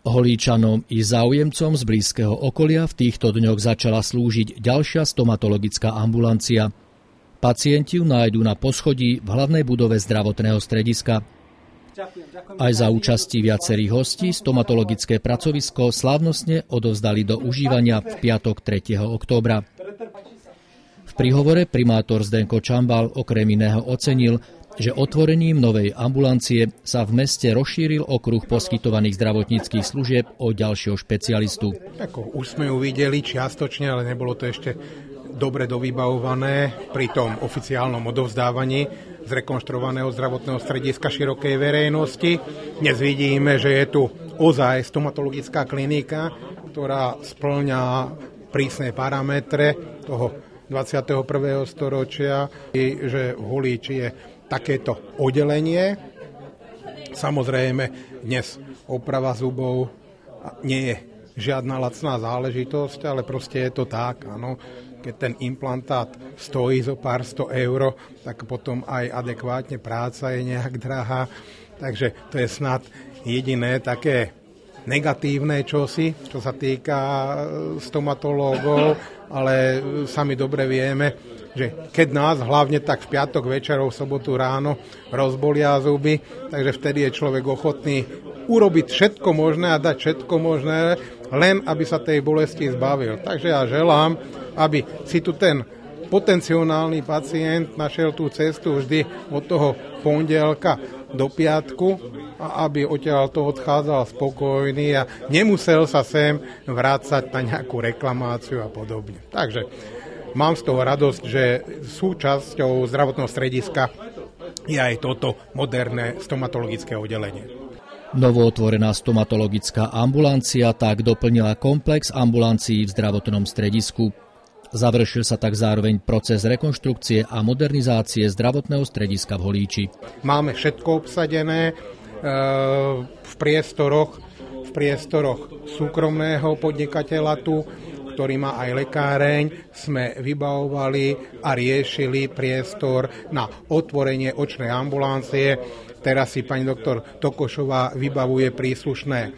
Holíčanom i záujemcom z blízkeho okolia v týchto dňoch začala slúžiť ďalšia stomatologická ambulancia. Pacienti ju nájdú na poschodí v hlavnej budove zdravotného strediska. Aj za účasti viacerých hostí stomatologické pracovisko slávnostne odovzdali do užívania v piatok 3. októbra. V príhovore primátor Zdenko Čambal okrem iného ocenil, že otvorením novej ambulancie sa v meste rozšíril okruh poskytovaných zdravotníckých služieb o ďalšieho špecialistu. Ako už sme ju videli čiastočne, ale nebolo to ešte dobre dovybavované pri tom oficiálnom odovzdávaní zrekonštruovaného zdravotného strediska širokej verejnosti. Dnes vidíme, že je tu ozaj stomatologická klinika, ktorá splňa prísne parametre toho 21. storočia, že v Hulíči je takéto oddelenie. Samozrejme, dnes oprava zubov nie je žiadna lacná záležitosť, ale proste je to tak, áno. Keď ten implantát stojí zo pár sto eur, tak potom aj adekvátne práca je nejak drahá. Takže to je snad jediné také negatívne čosi, čo sa týka stomatológov, ale sami dobre vieme, že keď nás hlavne tak v piatok večerov, v sobotu ráno rozbolia zuby, takže vtedy je človek ochotný urobiť všetko možné a dať všetko možné, len aby sa tej bolesti zbavil. Takže ja želám, aby si tu ten potenciálny pacient našiel tú cestu vždy od toho pondelka do piatku aby odtiaľ to odchádzal spokojný a nemusel sa sem vrácať na nejakú reklamáciu a podobne. Takže Mám z toho radosť, že súčasťou zdravotného strediska je aj toto moderné stomatologické oddelenie. Novootvorená stomatologická ambulancia tak doplnila komplex ambulancií v zdravotnom stredisku. Završil sa tak zároveň proces rekonštrukcie a modernizácie zdravotného strediska v Holíči. Máme všetko obsadené e, v priestoroch, v priestoroch súkromného podnikateľa tu, ktorý má aj lekáreň, sme vybavovali a riešili priestor na otvorenie očnej ambulancie. Teraz si pani doktor Tokošová vybavuje príslušné e,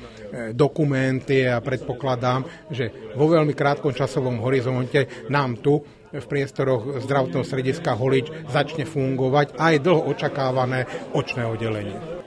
dokumenty a predpokladám, že vo veľmi krátkom časovom horizonte nám tu v priestoroch zdravotného strediska Holič začne fungovať aj dlho očakávané očné oddelenie.